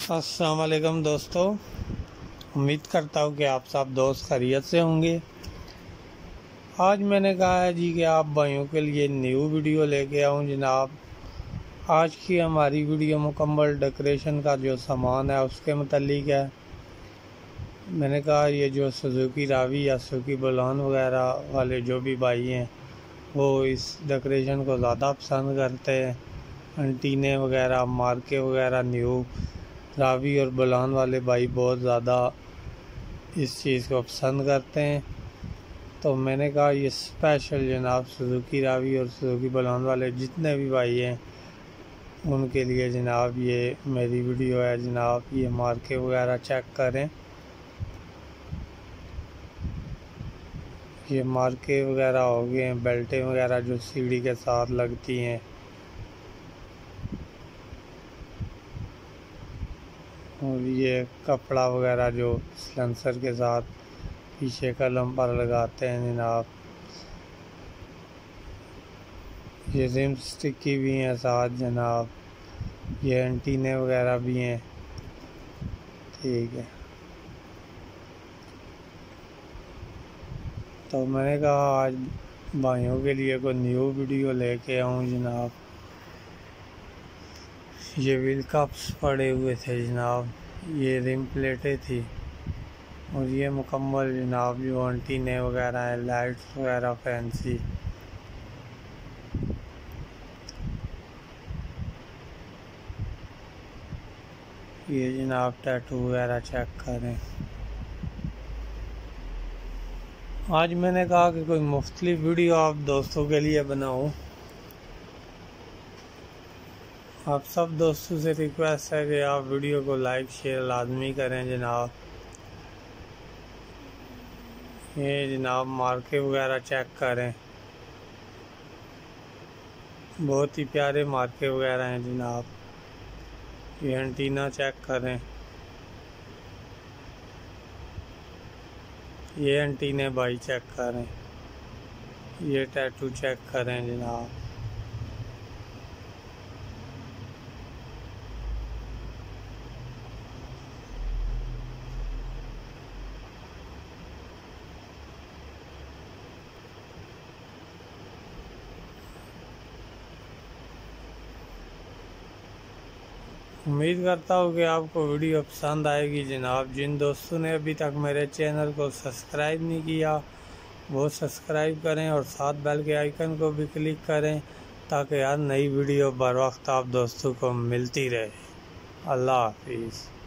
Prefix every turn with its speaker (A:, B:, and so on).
A: असलकम दोस्तों। उम्मीद करता हूँ कि आप सब दोस्त खरीत से होंगे। आज मैंने कहा है जी कि आप भाइयों के लिए न्यू वीडियो लेके आऊँ जनाब। आज की हमारी वीडियो मुकम्मल डेकोरेशन का जो सामान है, उसके मतलब है। मैंने कहा, ये जो सुजुकी रावी या सुजुकी बलान वगैरह वाले जो भी भाई हैं, वो इस डेकोरेशन को ज़्यादा पसंद करते हैं। अंटीने वगैरह, मार्के वगैरह, न्यू रावी और बलान वाले भाई बहुत ज़्यादा इस चीज़ को पसंद करते हैं। तो मैंने कहा, ये स्पेशल जनाब सुजुकी रावी और सुजुकी बलान वाले जितने भी भाई हैं, उनके लिए जनाब ये मेरी वीडियो है, जनाब ये मार्के वगैरह चेक करें। ये मार्के वगैरह हो गए हैं बेल्टें वगैरह जो सीढ़ी के साथ लगती हैं। ये कपड़ा वगैरह जो सलेंसर के साथ पीछे कलम पर लगाते हैं जनाब ये रिम स्टिकी भी हैं साथ, जनाब। ये एंटीने वगैरह भी हैं। ठीक है। तो मैंने कहा, आज भाइयों के लिए कोई न्यू वीडियो लेके आऊँ, जनाब। ये व्हील कप्स पड़े हुए थे जनाब। ये रिम प्लेटें थी। और ये मुकम्मल जनाब जो अंटीने वगैरह हैं लाइट्स वगैरह फैंसी ये जनाब टैटू वगैरह चेक करें। आज मैंने कहा कि कोई मुख्तलि वीडियो आप दोस्तों के लिए बनाऊँ। आप सब दोस्तों से रिक्वेस्ट है कि आप वीडियो को लाइक शेयर लाजमी करें जनाब। ये जनाब मार्के वगैरह चेक करें। बहुत ही प्यारे मार्के वगैरह हैं जनाब। ये एंटीना चेक करें। ये एंटीने भाई चेक करें। ये टैटू चेक करें जनाब। उम्मीद करता हूँ कि आपको वीडियो पसंद आएगी। जनाब, जिन दोस्तों ने अभी तक मेरे चैनल को सब्सक्राइब नहीं किया, वो सब्सक्राइब करें और साथ बेल के आइकन को भी क्लिक करें ताकि हर नई वीडियो बर वक्त आप दोस्तों को मिलती रहे। अल्लाह हाफिज़।